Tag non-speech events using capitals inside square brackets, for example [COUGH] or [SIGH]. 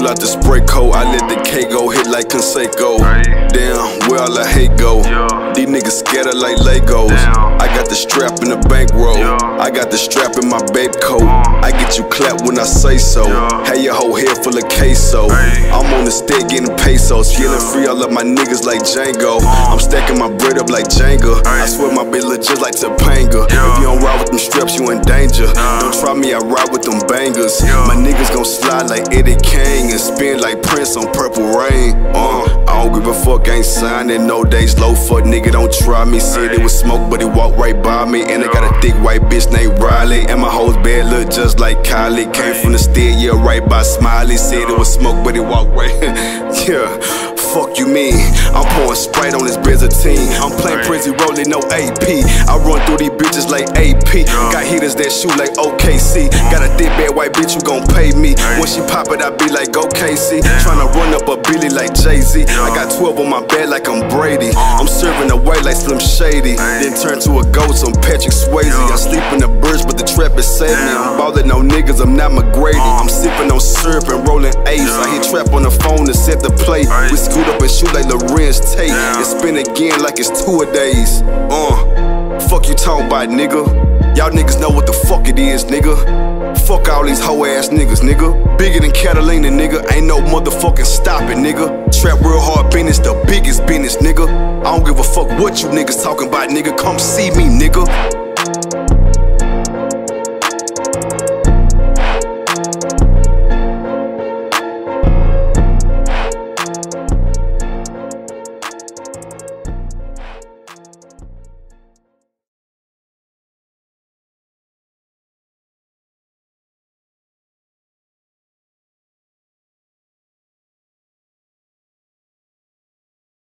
the spray coat, I let the K go hit like Canseco. Damn, like Legos. I got the strap in the bankroll. I got the strap in my babe coat. I get you clapped when I say so. Have your whole head full of queso. I'm on the stick getting pesos. Feeling free, I love my niggas like Django. I'm stacking my bread up like Jenga. I swear my bitch just like Topanga. If you don't ride with them straps, you in danger. Don't try me, I ride with them bangers. My niggas gon' slide like Eddie King and spin like Prince on Purple Rain. Uh, give fuck, ain't signing no days low. Fuck nigga, don't try me. Said it was smoke, but he walked right by me. And I got a thick white bitch named Riley. And my whole bed look just like Kylie. Came from the steer, yeah, right by Smiley. Said it was smoke, but he walked right. [LAUGHS] yeah. Fuck you mean? I'm pouring Sprite on this Byzantine. I'm playing Prizzy rolling no AP. I run through these bitches like AP. Got hitters that shoot like OKC. Got a thick bad white bitch who gon' pay me. When she pop it, I be like, go KC. Tryna run up a Billy like Jay Z. I got 12 on my bed like I'm Brady. Uh. I'm serving away like Slim Shady. Then turn to a ghost I'm Patrick Swayze. I sleep in the bridge, but the trap is saved me. I'm ballin' on niggas, I'm not McGrady. Uh. I'm sipping on syrup and rolling A's. I hit trap on the phone to set the play. We up and shoot like Larenz Tate. And spin again like it's two a days. Uh, fuck you talking about, nigga. Y'all niggas know what the fuck it is, nigga. Fuck all these hoe ass niggas, nigga. Bigger than Catalina, nigga. Ain't no motherfucking stopping, nigga. Trap real hard business, the biggest business, nigga. I don't give a fuck what you niggas talking about, nigga. Come see me, nigga.